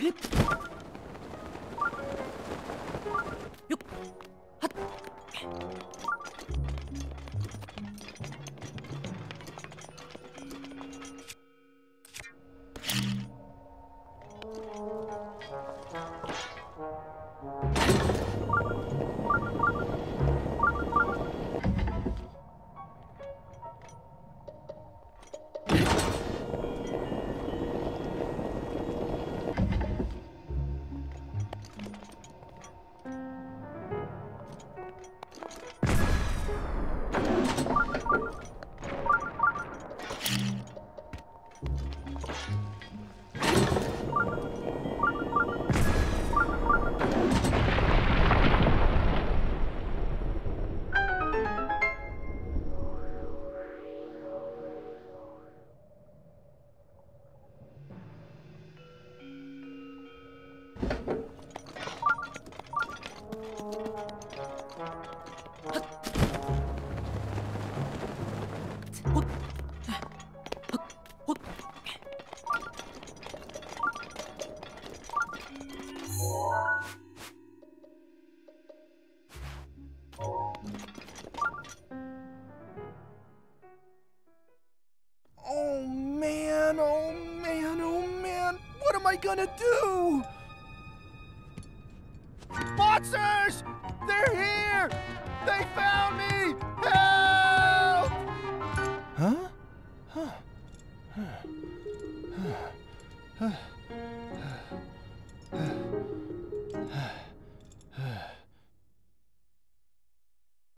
you man, oh man, oh man. What am I Oh, oh, oh, gonna do? Monsters! They're here! They found me! Huh. Huh. Huh.